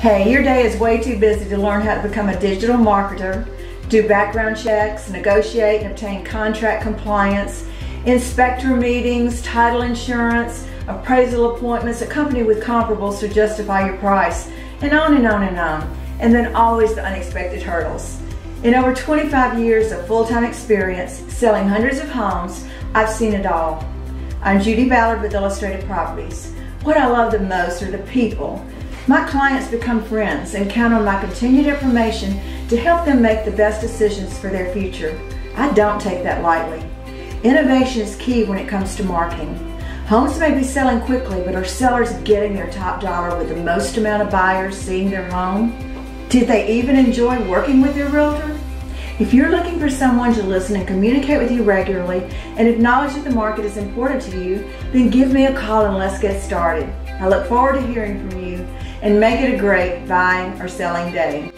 Hey, your day is way too busy to learn how to become a digital marketer, do background checks, negotiate and obtain contract compliance, inspector meetings, title insurance, appraisal appointments, accompanied with comparables to justify your price, and on and on and on. And then always the unexpected hurdles. In over 25 years of full-time experience selling hundreds of homes, I've seen it all. I'm Judy Ballard with Illustrated Properties. What I love the most are the people my clients become friends and count on my continued information to help them make the best decisions for their future. I don't take that lightly. Innovation is key when it comes to marketing. Homes may be selling quickly, but are sellers getting their top dollar with the most amount of buyers seeing their home? Did they even enjoy working with their realtor? If you're looking for someone to listen and communicate with you regularly and acknowledge that the market is important to you, then give me a call and let's get started. I look forward to hearing from you and make it a great buying or selling day.